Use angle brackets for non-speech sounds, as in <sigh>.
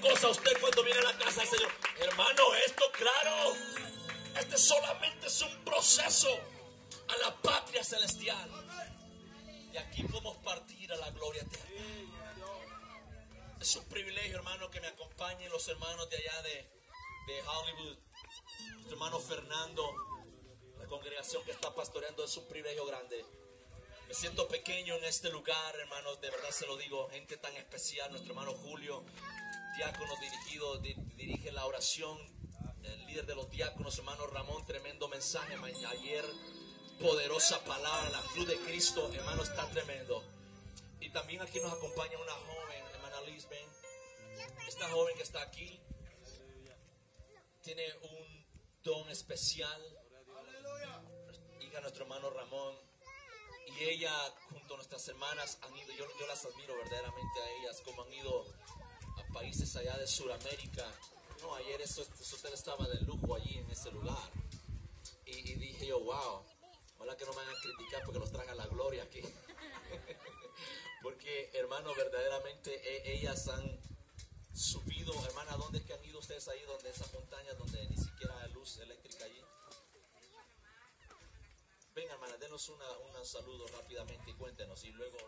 cosa, usted cuando viene a la casa del Señor, hermano, esto claro, este solamente es un proceso a la patria celestial. Y aquí podemos partir a la gloria eterna. Es un privilegio, hermano, que me acompañen los hermanos de allá de, de Hollywood. Nuestro hermano Fernando, la congregación que está pastoreando es un privilegio grande. Me siento pequeño en este lugar, hermanos, de verdad se lo digo, gente tan especial, nuestro hermano Julio, diácono dirigido, di- dirige la oración, el líder de los diáconos, hermano Ramón, tremendo mensaje ayer, poderosa palabra, la cruz de Cristo, hermano, está tremendo. Y también aquí nos acompaña una joven, hermana Liz, ven, esta joven que está aquí, tiene un don especial, hija de nuestro hermano Ramón, y ella junto a nuestras hermanas han ido, yo, yo las admiro verdaderamente a ellas, como han ido a allá de Sudamérica. No, ayer eso, eso usted estaba de lujo allí en ese lugar. Y, y dije yo, wow, ojalá que no me van a criticar porque los traga la gloria aquí. <laughs> porque, hermano, verdaderamente e- ellas han subido, hermana, ¿dónde es que han ido ustedes ahí, donde esas montañas donde ni siquiera hay luz eléctrica allí? Venga, hermana, denos un saludo rápidamente y cuéntenos y luego